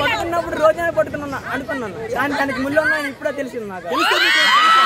పట్టుకున్నప్పుడు రోజైనా పట్టుకున్నా అనుకున్నాను. కానీ దానికి ముళ్ళు ఉన్నాయని ఇప్పుడే తెలిసింది నాకు.